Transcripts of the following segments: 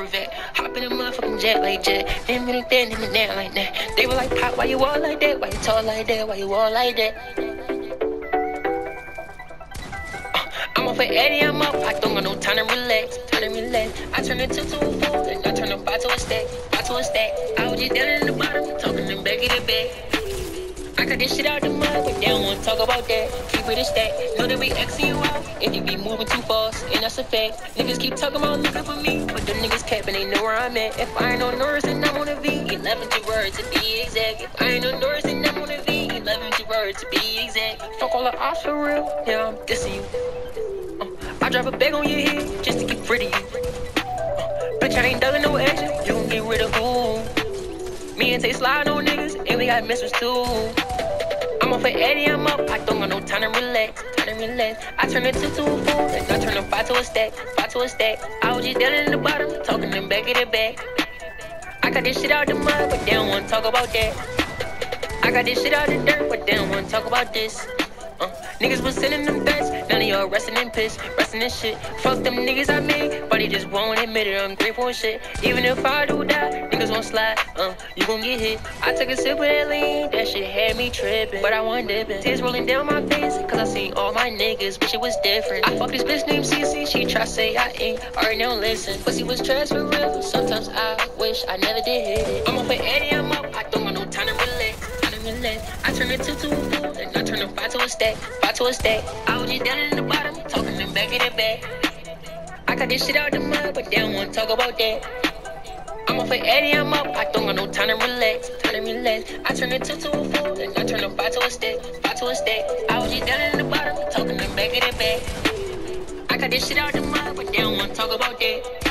Corvette. Hop in a motherfucking jet like jet. Then minute then, then that like that. They were like, Pop, why you all like that? Why you tall like that? Why you all like that? Uh, I'm off at Eddie, I'm up. I don't got no time to relax, time to relax. I turn it to a four, then I turn a five to a stack, five to a stack. I was just down in the bottom, talking them back in the back. I got this shit out the mud, but they don't wanna talk about that. Keep it a stack. Know that we Xing you out if you be moving too fast, and that's a fact. Niggas keep talking about looking for me, them niggas capping, they know where I'm at. If I ain't on Norris, then I'm on a V. 11 to words to be exact. If I ain't on Norris, then I'm on a V. 11 to words to be exact. Fuck all the ops for real, yeah, I'm dissing you. Uh, I drop a bag on your head just to get rid of you. Uh, bitch, I ain't dug no action, you gon' get rid of who? Me and Tay slide on niggas, and we got missiles too. At Eddie, I'm up. I don't got no time to relax, time to relax. I turn it two to a four, then I turn a five to a stack, five to a stack. I was just down in the bottom, talking them back of the back. I got this shit out the mud, but they don't wanna talk about that. I got this shit out the dirt, but they don't wanna talk about this. Uh, niggas was sending them threats, none of y'all resting in piss, resting in shit. Fuck them niggas I made, but they just won't admit it. I'm grateful and shit. Even if I do die, niggas won't slide. Uh, you gon' get hit. I took a sip of that lean, that shit had me tripping, but I wasn't dipping. Tears rolling down my face, cause I seen all my niggas, wish it was different. I fuck this bitch named CC, she try say I ain't, already now listen. Pussy was trash for real, sometimes I wish I never did hit it. I'm up at Eddie, I'm up, I don't want no time to to relax. I turn it to two four, then I turn a five to a stack, five to a stack. I was just down in the bottom, talking them back in the back. I got this shit out the mud, but they don't wanna talk about that. I'm off at Eddie, I'm up. I don't got no time to relax, time to relax. I turn it to two a four, then I turn a five to a stack, five to a stack. I was just down in the bottom, talking them back in the back. I got this shit out the mud, but they don't wanna talk about that.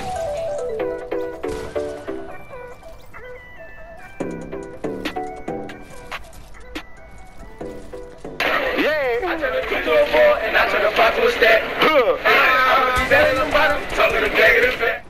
I turn a three to a four, and I turn a five to a I'm better than bottom, talking a negative fat.